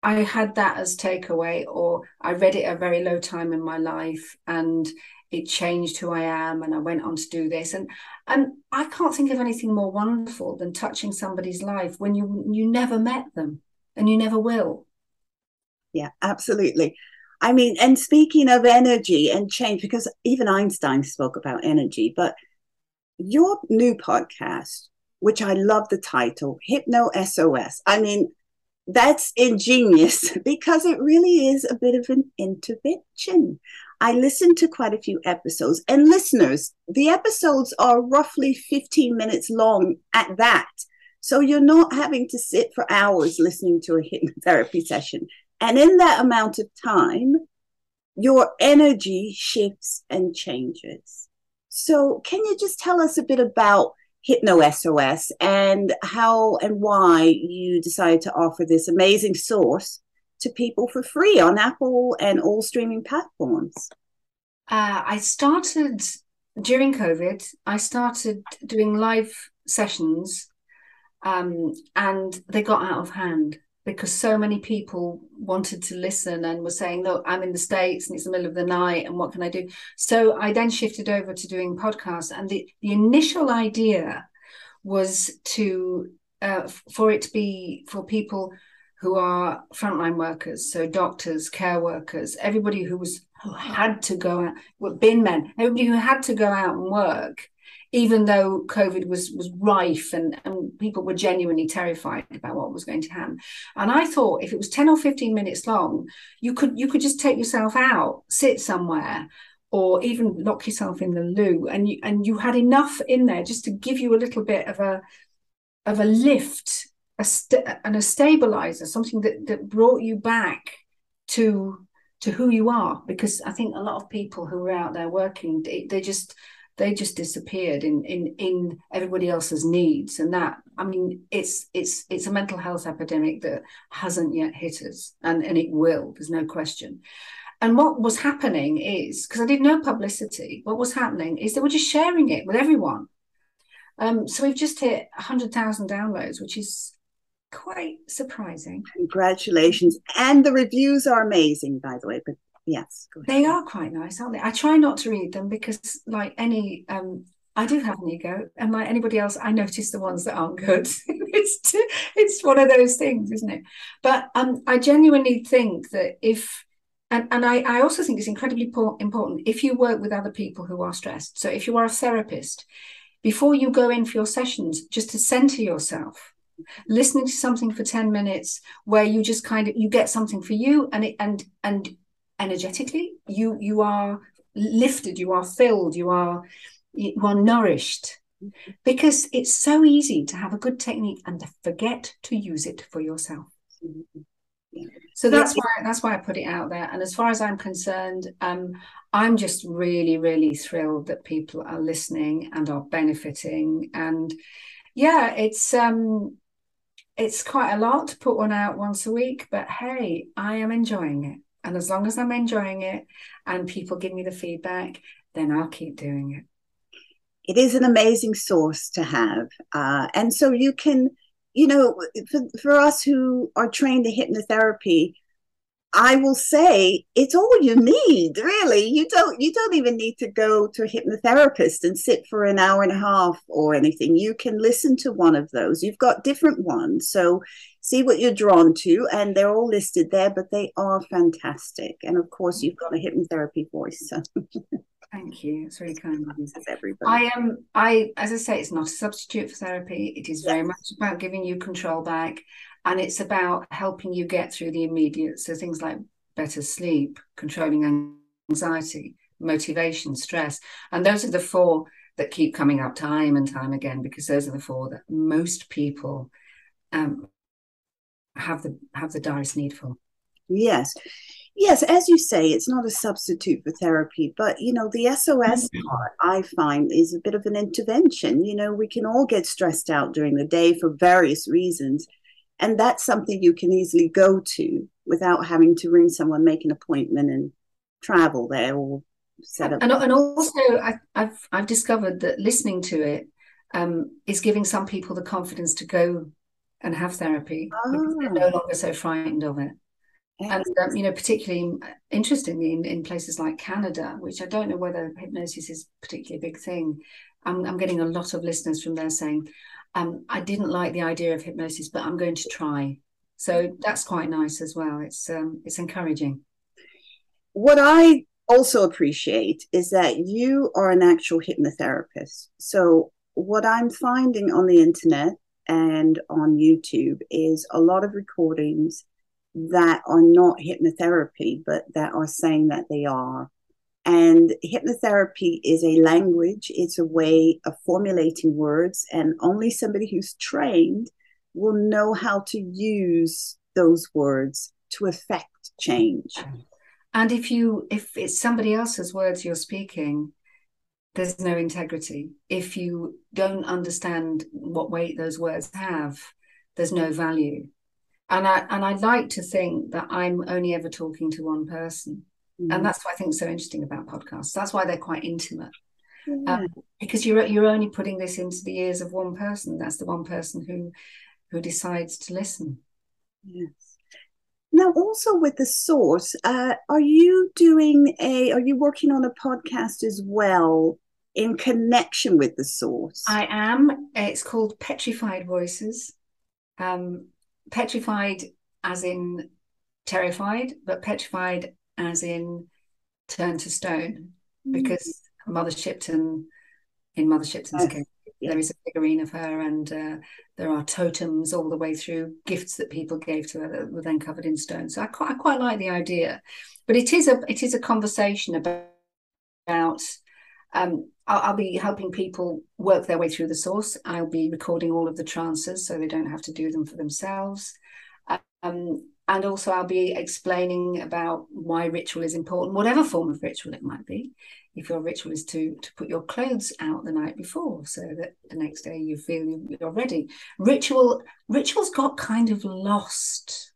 I had that as takeaway, or I read it at a very low time in my life and it changed who I am and I went on to do this. And and I can't think of anything more wonderful than touching somebody's life when you you never met them and you never will. Yeah, absolutely. I mean, and speaking of energy and change, because even Einstein spoke about energy, but your new podcast, which I love the title, HypnoSOS. I mean, that's ingenious because it really is a bit of an intervention. I listened to quite a few episodes, and listeners, the episodes are roughly 15 minutes long at that. So you're not having to sit for hours listening to a hypnotherapy session. And in that amount of time, your energy shifts and changes. So, can you just tell us a bit about Hypno SOS and how and why you decided to offer this amazing source to people for free on Apple and all streaming platforms? Uh, I started during COVID, I started doing live sessions um, and they got out of hand because so many people wanted to listen and were saying, Look, I'm in the States and it's the middle of the night, and what can I do? So I then shifted over to doing podcasts. And the, the initial idea was to uh, for it to be for people who are frontline workers, so doctors, care workers, everybody who was who had to go out, bin men, everybody who had to go out and work even though COVID was was rife and, and people were genuinely terrified about what was going to happen. And I thought if it was 10 or 15 minutes long, you could you could just take yourself out, sit somewhere, or even lock yourself in the loo, and you and you had enough in there just to give you a little bit of a of a lift, a st- and a stabilizer, something that that brought you back to to who you are. Because I think a lot of people who are out there working, they, they just they just disappeared in in in everybody else's needs. And that i mean it's it's it's a mental health epidemic that hasn't yet hit us and and it will there's no question. And what was happening is because i did no publicity what was happening is they were just sharing it with everyone. Um, so we've just hit 100,000 downloads which is quite surprising. Congratulations. And the reviews are amazing by the way but Yes. They are quite nice, aren't they? I try not to read them because, like any, um, I do have an ego, and like anybody else, I notice the ones that aren't good. it's it's one of those things, isn't it? But um, I genuinely think that if and and I, I also think it's incredibly important if you work with other people who are stressed. So if you are a therapist, before you go in for your sessions, just to center yourself, listening to something for 10 minutes where you just kind of you get something for you and it and and energetically you you are lifted, you are filled, you are you are nourished. Because it's so easy to have a good technique and to forget to use it for yourself. So that's why that's why I put it out there. And as far as I'm concerned, um, I'm just really, really thrilled that people are listening and are benefiting. And yeah, it's um, it's quite a lot to put one out once a week, but hey, I am enjoying it. And as long as I'm enjoying it and people give me the feedback, then I'll keep doing it. It is an amazing source to have. Uh, and so you can you know, for, for us who are trained in hypnotherapy, I will say it's all you need, really. You don't you don't even need to go to a hypnotherapist and sit for an hour and a half or anything. You can listen to one of those. You've got different ones. So see what you're drawn to and they're all listed there, but they are fantastic. And of course you've got a hypnotherapy voice. So Thank you. It's really kind of you. Everybody. I am. Um, I, as I say, it's not a substitute for therapy. It is very yes. much about giving you control back, and it's about helping you get through the immediate. So things like better sleep, controlling anxiety, motivation, stress, and those are the four that keep coming up time and time again because those are the four that most people um, have the have the direst need for. Yes. Yes, as you say, it's not a substitute for therapy, but you know, the SOS mm-hmm. part I find is a bit of an intervention. You know, we can all get stressed out during the day for various reasons, and that's something you can easily go to without having to ring someone, make an appointment, and travel there or set up. And, and also, I, have I've discovered that listening to it um, is giving some people the confidence to go and have therapy because they're no ah. longer so frightened of it. And um, you know, particularly interestingly in, in places like Canada, which I don't know whether hypnosis is particularly a big thing. I'm, I'm getting a lot of listeners from there saying, um, "I didn't like the idea of hypnosis, but I'm going to try." So that's quite nice as well. It's um, it's encouraging. What I also appreciate is that you are an actual hypnotherapist. So what I'm finding on the internet and on YouTube is a lot of recordings that are not hypnotherapy, but that are saying that they are. And hypnotherapy is a language, it's a way of formulating words, and only somebody who's trained will know how to use those words to affect change. And if you if it's somebody else's words you're speaking, there's no integrity. If you don't understand what weight those words have, there's no value and I and I like to think that I'm only ever talking to one person, mm-hmm. and that's what I think is so interesting about podcasts. That's why they're quite intimate, yeah. um, because you're you're only putting this into the ears of one person. That's the one person who who decides to listen. Yes. Now, also with the source, uh, are you doing a? Are you working on a podcast as well in connection with the source? I am. It's called Petrified Voices. Um, petrified as in terrified, but petrified as in turned to stone, mm. because Mother Shipton, in Mother Shipton's case, there is a figurine of her, and uh, there are totems all the way through, gifts that people gave to her that were then covered in stone. So I quite, I quite like the idea, but it is a it is a conversation about. about um, I'll, I'll, be helping people work their way through the source. I'll be recording all of the trances so they don't have to do them for themselves. Um, and also, I'll be explaining about why ritual is important, whatever form of ritual it might be. If your ritual is to to put your clothes out the night before, so that the next day you feel you're ready. Ritual rituals got kind of lost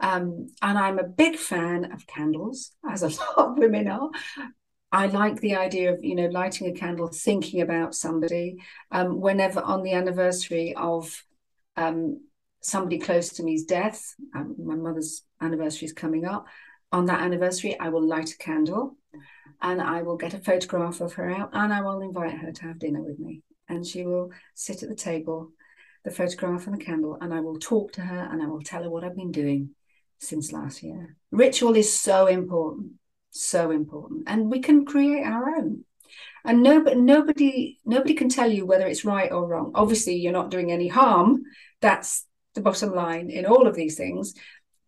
um, and I'm a big fan of candles, as a lot of women are. I like the idea of you know lighting a candle, thinking about somebody. Um, whenever on the anniversary of um, somebody close to me's death, um, my mother's anniversary is coming up. On that anniversary, I will light a candle, and I will get a photograph of her out, and I will invite her to have dinner with me, and she will sit at the table, the photograph and the candle, and I will talk to her, and I will tell her what I've been doing, since last year. Ritual is so important, so important, and we can create our own. And nobody, nobody, nobody can tell you whether it's right or wrong. Obviously, you're not doing any harm. That's the bottom line in all of these things.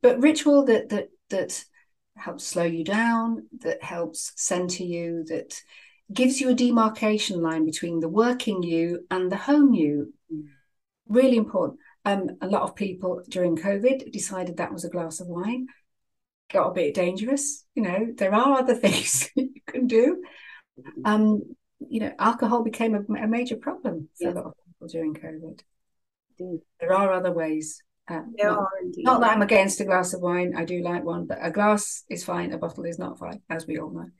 But ritual that that that helps slow you down, that helps center you, that gives you a demarcation line between the working you and the home you. Mm. Really important. Um, a lot of people during COVID decided that was a glass of wine. Got a bit dangerous. You know, there are other things you can do. Mm-hmm. Um, you know, alcohol became a, a major problem for yeah. a lot of people during COVID. Indeed. There are other ways. Uh, there not, are indeed. Not that I'm against a glass of wine. I do like one, but a glass is fine. A bottle is not fine, as we all know.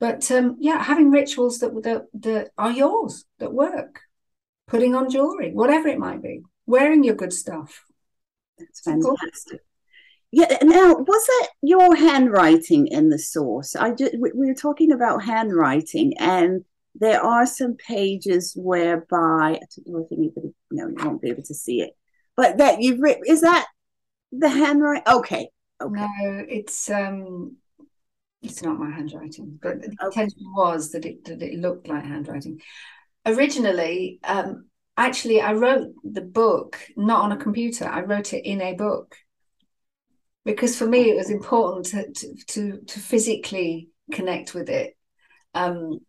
But um, yeah, having rituals that, that that are yours that work, putting on jewelry, whatever it might be, wearing your good stuff. That's fantastic. Yeah. Now, was that your handwriting in the source? I just, we were talking about handwriting, and there are some pages whereby I don't know if anybody, no, you won't be able to see it, but that you've written. Is that the handwriting? Okay. Okay. No, it's um it's not my handwriting, but the intention was that it that it looked like handwriting. Originally, um, actually, I wrote the book not on a computer. I wrote it in a book because for me it was important to to to, to physically connect with it. Um,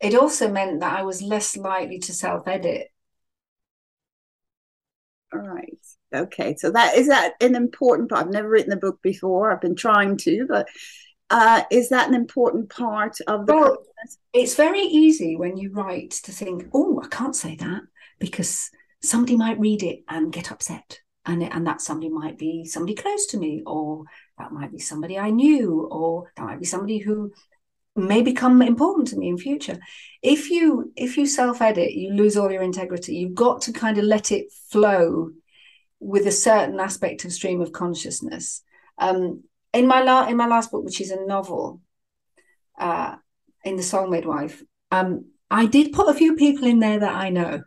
it also meant that I was less likely to self edit. All right. Okay. So that is that an important part. I've never written a book before. I've been trying to, but uh, is that an important part of the well, process? It's very easy when you write to think, oh, I can't say that because somebody might read it and get upset. And, and that somebody might be somebody close to me, or that might be somebody I knew, or that might be somebody who may become important to me in future. If you if you self-edit, you lose all your integrity. You've got to kind of let it flow with a certain aspect of stream of consciousness. Um, in my la- in my last book, which is a novel, uh, in the Soul Midwife, um, I did put a few people in there that I know,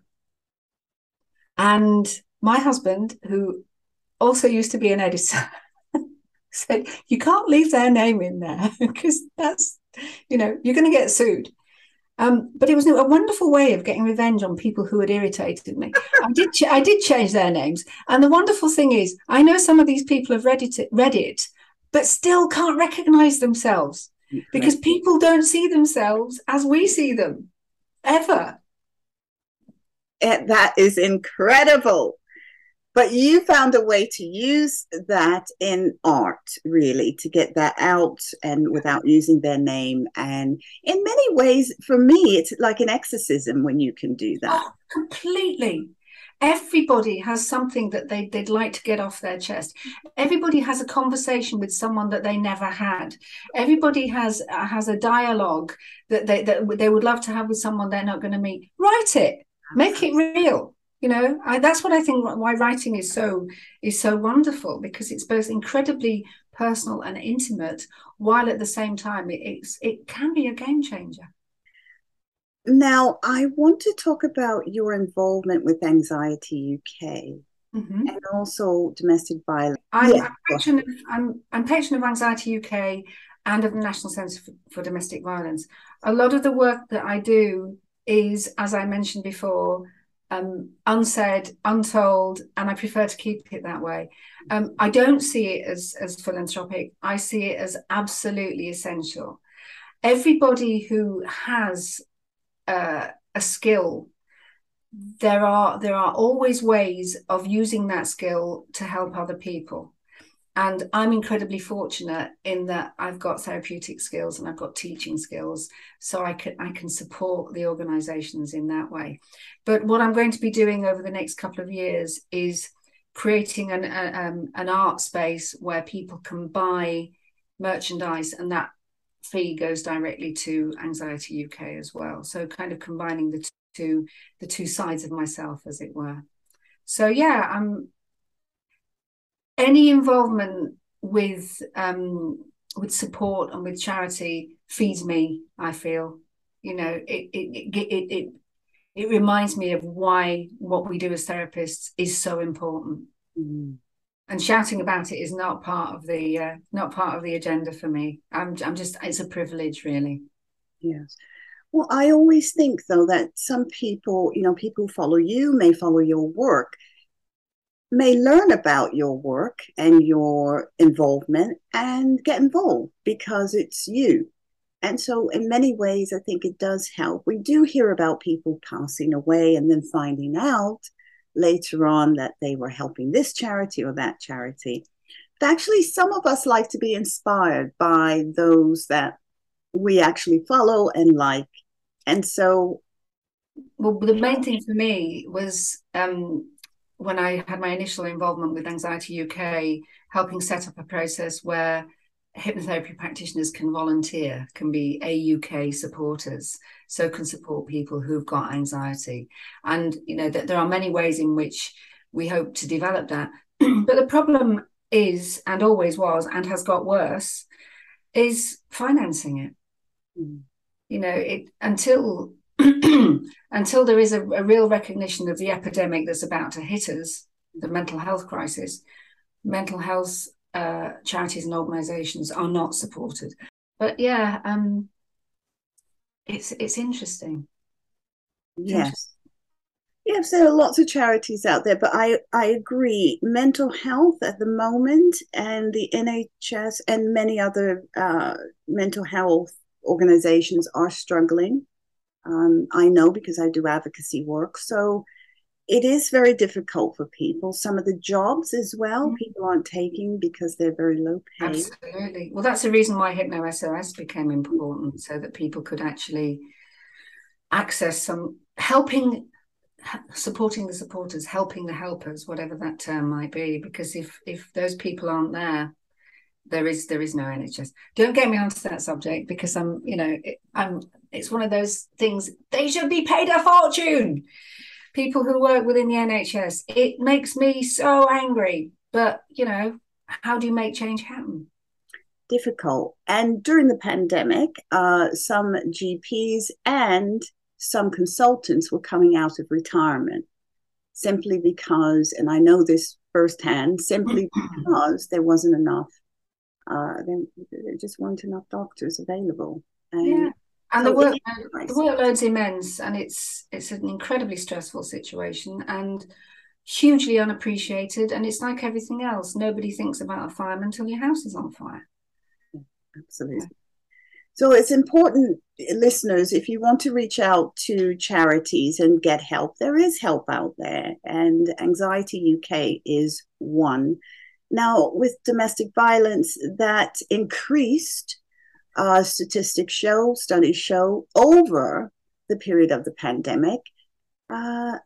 and my husband, who also used to be an editor, said you can't leave their name in there because that's you know you're going to get sued. Um, but it was a wonderful way of getting revenge on people who had irritated me. I did, ch- I did change their names, and the wonderful thing is, I know some of these people have read it, read it, but still can't recognize themselves because people don't see themselves as we see them ever. And that is incredible. But you found a way to use that in art, really, to get that out and without using their name. And in many ways, for me, it's like an exorcism when you can do that. Oh, completely. Everybody has something that they, they'd like to get off their chest. Everybody has a conversation with someone that they never had. Everybody has uh, has a dialogue that they that they would love to have with someone they're not going to meet. Write it. Make it real you know I, that's what i think why writing is so is so wonderful because it's both incredibly personal and intimate while at the same time it, it's it can be a game changer now, I want to talk about your involvement with Anxiety UK. Mm-hmm. and also domestic violence. I'm, yeah. I'm, patron of, I'm, I'm patron of Anxiety UK and of the National Centre for, for, Domestic Violence. A lot of the work that I do is, as I mentioned before, um, unsaid, untold, and I prefer to keep it that way. Um, I don't see it as, as philanthropic, I see it as absolutely essential. Everybody who has uh, a skill there are there are always ways of using that skill to help other people and i'm incredibly fortunate in that i've got therapeutic skills and i've got teaching skills so i can i can support the organizations in that way but what i'm going to be doing over the next couple of years is creating an a, um, an art space where people can buy merchandise and that fee goes directly to Anxiety UK as well. So kind of combining the two the two sides of myself, as it were. So yeah, um, any involvement with um, with support and with charity feeds me. I feel, you know, it it it it, it, reminds me of why what we do as therapists is so important. Mm. and shouting about it is not part of the uh, not part of the agenda for me. I'm I'm just it's a privilege, really. Yes. Well, I always think though that some people, you know, people who follow you may follow your work, may learn about your work and your involvement and get involved because it's you. And so, in many ways, I think it does help. We do hear about people passing away and then finding out later on that they were helping this charity or that charity. But actually, some of us like to be inspired by those that we actually follow and like. And so, well, the main thing for me was um, when I had my initial involvement with Anxiety UK, helping set up a process where hypnotherapy practitioners can volunteer, can be AUK supporters, so can support people who've got anxiety. And you know that there are many ways in which we hope to develop that. but the problem is, and always was, and has got worse, is financing it. Mm. You know, it until until there is a, a, real recognition of the epidemic that's about to hit us, the mental health crisis, mental health uh, charities and organisations are not supported. But yeah, um, it's it's interesting. It's yes. Interesting. Yes, there are lots of charities out there, but I, I agree. Mental health at the moment and the NHS and many other uh, mental health organizations are struggling. Um, I know because I do advocacy work. So it is very difficult for people. Some of the jobs as well, mm-hmm. people aren't taking because they're very low paid. Absolutely. Well, that's the reason why HypnoSOS became important, so that people could actually access some helping supporting the supporters helping the helpers whatever that term might be because if if those people aren't there there is there is no nhs don't get me onto that subject because i'm you know i'm it's one of those things they should be paid a fortune people who work within the NHS. It makes me so angry. But, you know, how do you make change happen? Difficult. And during the pandemic, uh, some GPs and some consultants were coming out of retirement simply because, and I know this firsthand, simply because there wasn't enough, uh, there just weren't enough doctors available. And yeah and so the work the workload's immense and it's it's an incredibly stressful situation and hugely unappreciated and it's like everything else nobody thinks about a fireman until your house is on fire absolutely yeah. so it's important listeners if you want to reach out to charities and get help there is help out there and anxiety uk is one now with domestic violence that increased uh, statistics show, studies show over the period of the pandemic. Uh,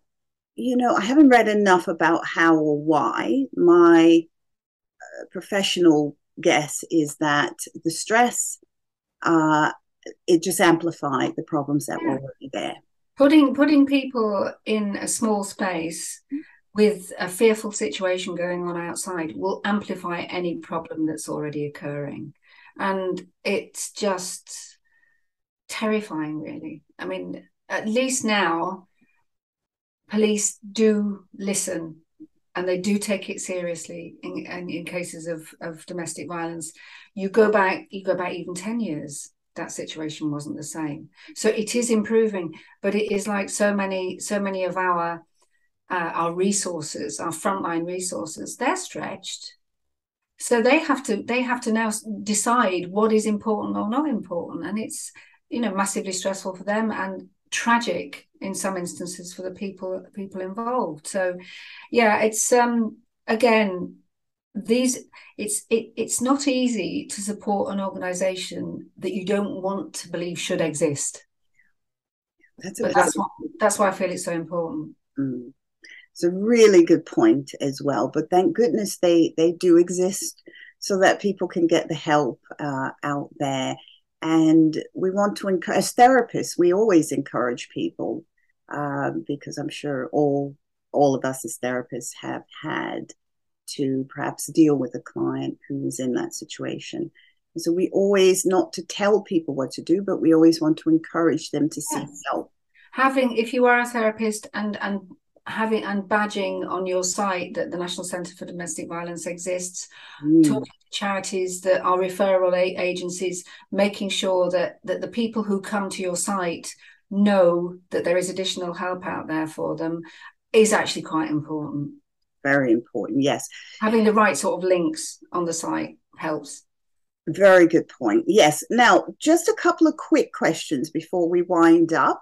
you know, I haven't read enough about how or why. My uh, professional guess is that the stress uh, it just amplified the problems that yeah. were already there. Putting putting people in a small space with a fearful situation going on outside will amplify any problem that's already occurring. And it's just terrifying really. I mean at least now police do listen and they do take it seriously in, in, in cases of, of domestic violence. You go back you go back even 10 years that situation wasn't the same. So it is improving but it is like so many so many of our uh, our resources our frontline resources they're stretched. So they have to they have to now decide what is important or not important. And it's you know massively stressful for them and tragic in some instances for the people people involved. So yeah it's um again these it's it, it's not easy to support an organization that you don't want to believe should exist. That's, that's why that's why i feel it's so important. Mm. It's a really good point as well. But thank goodness they they do exist so that people can get the help uh, out there. And we want to encourage, as therapists, we always encourage people um, because I'm sure all all of us as therapists have had to perhaps deal with a client who's in that situation. so we always not to tell people what to do, but we always want to encourage them to seek yes. help. Having, if you are a therapist and and having and badging on your site that the National Centre for Domestic Violence exists, mm. talking to charities that are referral agencies, making sure that that the people who come to your site know that there is additional help out there for them is actually quite important. Very important, yes. Having the right sort of links on the site helps. Very good point. Yes. Now, just a couple of quick questions before we wind up.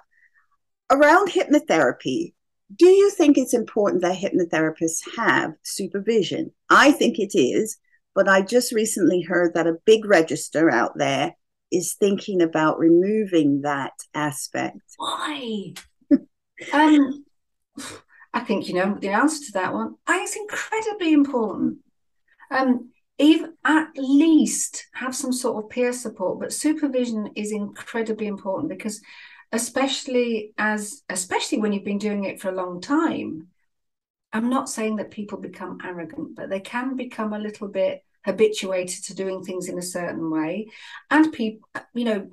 Around hypnotherapy, do you think it's important that hypnotherapists have supervision? I think it is, but I just recently heard that a big register out there is thinking about removing that aspect. Why? um, I think you know the answer to that one. I think it's incredibly important. Um, even at least have some sort of peer support, but supervision is incredibly important because especially as especially when you've been doing it for a long time i'm not saying that people become arrogant but they can become a little bit habituated to doing things in a certain way. And people you know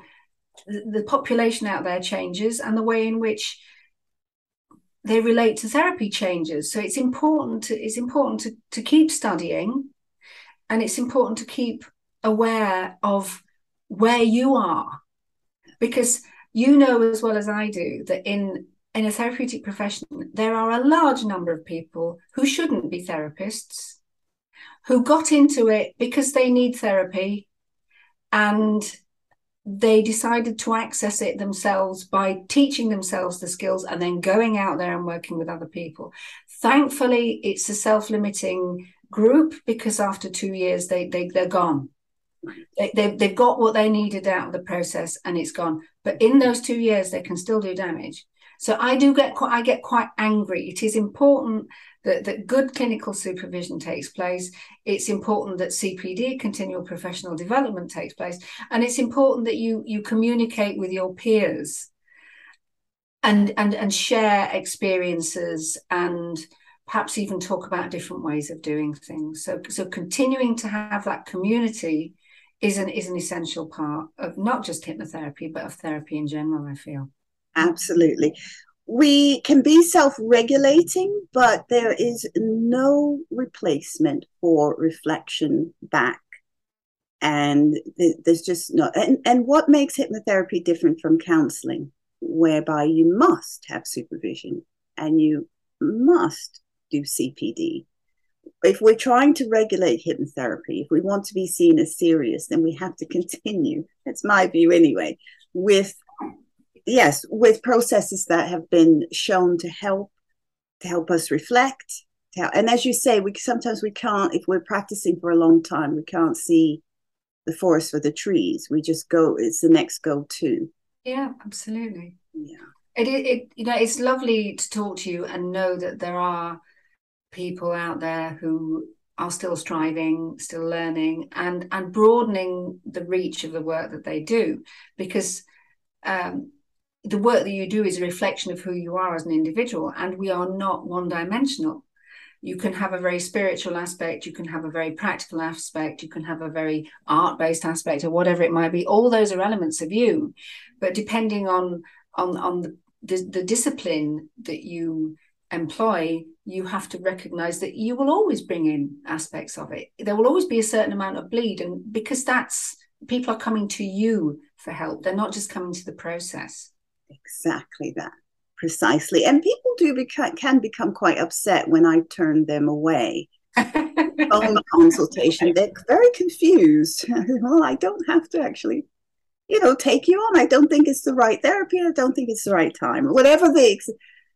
the, population out there changes and the way in which they relate to therapy changes. So it's important to, it's important to, to keep studying and it's important to keep aware of where you are. Because you know as well as I do that in in a therapeutic profession there are a large number of people who shouldn't be therapists who got into it because they need therapy and they decided to access it themselves by teaching themselves the skills and then going out there and working with other people. Thankfully, it's a self limiting group because after two years, they, they, they're gone. They, they've got what they needed out of the process and it's gone. But in those two years, they can still do damage. So I do get quite, I get quite angry. It is important that, that good clinical supervision takes place. It's important that CPD, continual professional development, takes place, and it's important that you you communicate with your peers and and and share experiences and perhaps even talk about different ways of doing things. So so continuing to have that community is an is an essential part of not just hypnotherapy but of therapy in general i feel. Absolutely. We can be self-regulating but there is no replacement for reflection back. And th- there's just no and, and what makes hypnotherapy different from counseling whereby you must have supervision and you must do cpd if we're trying to regulate hypnotherapy, if we want to be seen as serious, then we have to continue. That's my view anyway, with yes, with processes that have been shown to help to help us reflect. and as you say, we sometimes we can't if we're practicing for a long time, we can't see the forest for the trees. We just go. It's the next go to. Yeah, absolutely. Yeah. It, it you know it's lovely to talk to you and know that there are people out there who are still striving, still learning, and and broadening the reach of the work that they do, because um, the work that you do is a reflection of who you are as an individual, and we are not one dimensional. You can have a very spiritual aspect, you can have a very practical aspect, you can have a very art based aspect, or whatever it might be. All those are elements of you, but depending on on on the, the, the discipline that you employ, you have to recognize that you will always bring in aspects of it. There will always be a certain amount of bleed, and because that's people are coming to you for help, they're not just coming to the process. Exactly that, precisely. And people do become, can become quite upset when I turn them away. phone consultation, they're very confused. well, I don't have to actually you know, take you on. I don't think it's the right therapy. I don't think it's the right time. Whatever they,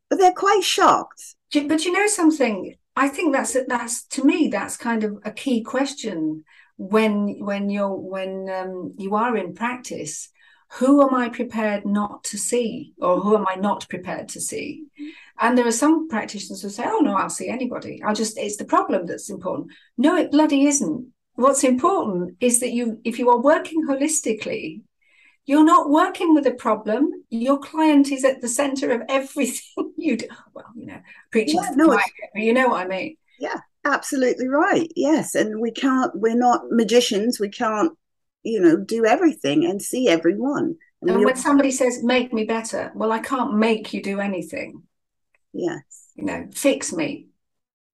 but they're quite shocked. But you know something? I think that's that's to me that's kind of a key question when when you're when um, you are in practice. Who am I prepared not to see, or who am I not prepared to see? And there are some practitioners who say, "Oh no, I'll see anybody. I'll just it's the problem that's important." No, it bloody isn't. What's important is that you, if you are working holistically, you're not working with a problem. Your client is at the center of everything you do. Well, you know, preaching yeah, no, you know what I mean. Yeah, absolutely right. Yes. And we can't, we're not magicians. We can't, you know, do everything and see everyone. And, and when somebody says, make me better, well, I can't make you do anything. Yes. You know, fix me.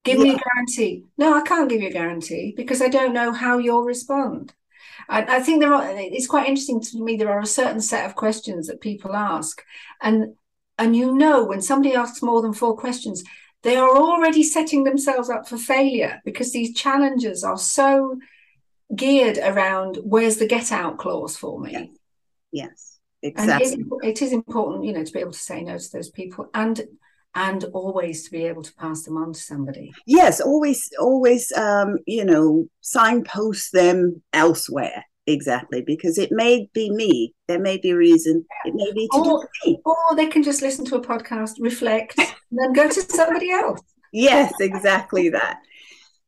Give Yeah. me a guarantee. No, I can't give you a guarantee because I don't know how you'll respond. I, I think there are. It's quite interesting to me. There are a certain set of questions that people ask, and and you know when somebody asks more than four questions, they are already setting themselves up for failure because these challenges are so geared around where's the get out clause for me. Yes. Yes. And it is, Exactly. it is important, you know, to be able to say no to those people and and always to be able to pass them on to somebody. Yes, always, always, um, you know, signpost them elsewhere. Exactly, because it may be me. There may be a reason. It may be to Or- me. Or they can just listen to a podcast, reflect, and then go to somebody else. Yes, exactly that.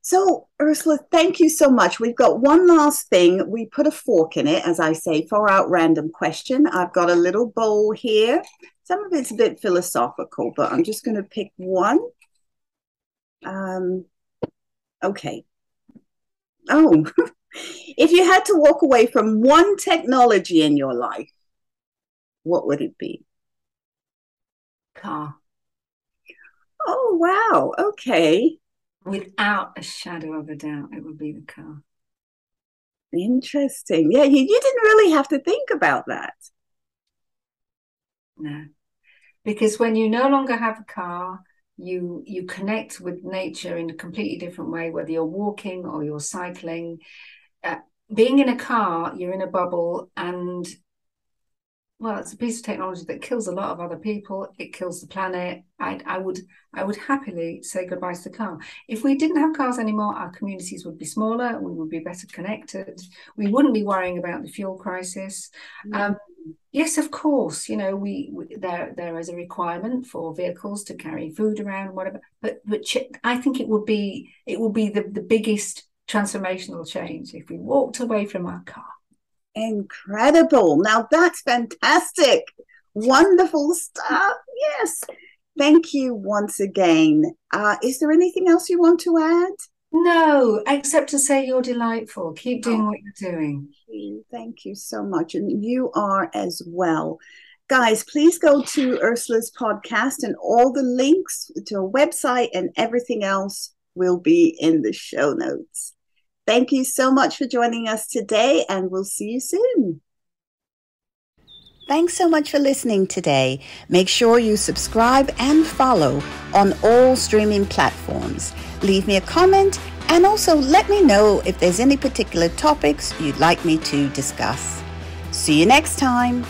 So, Ursula, thank you so much. We've got one last thing. We put a fork in it, as I say, for our random question. I've got a little bowl here. Some of it's a bit philosophical, but I'm just going to pick one. Um, okay. Oh, if you had to walk away from one technology in your life, what would it be? Car, Oh, wow. Okay. without a shadow of a doubt, it would be the car. Interesting. Yeah, you, you didn't really have to think about that. No, because when you no longer have a car, you you connect with nature in a completely different way. Whether you're walking or you're cycling, uh, being in a car, you're in a bubble, and well, it's a piece of technology that kills a lot of other people. It kills the planet. I I would I would happily say goodbye to the car. If we didn't have cars anymore, our communities would be smaller. We would be better connected. We wouldn't be worrying about the fuel crisis. Um, yes, of course, you know, we, we there there is a requirement for vehicles to carry food around, whatever. But but ch- I think it would be it would be the, the biggest transformational change if we walked away from our car. Incredible. Now that's fantastic. Wonderful stuff. Yes. Thank you once again. Uh, is there anything else you want to add? No, except to say you're delightful. Keep doing Oh. what you're doing. Thank you so much. And you are as well. Guys, please go to Ursula's podcast, and all the links to her website and everything else will be in the show notes. Thank you so much for joining us today, and we'll see you soon. Thanks so much for listening today. Make sure you subscribe and follow on all streaming platforms. Leave me a comment and also let me know if there's any particular topics you'd like me to discuss. See you next time.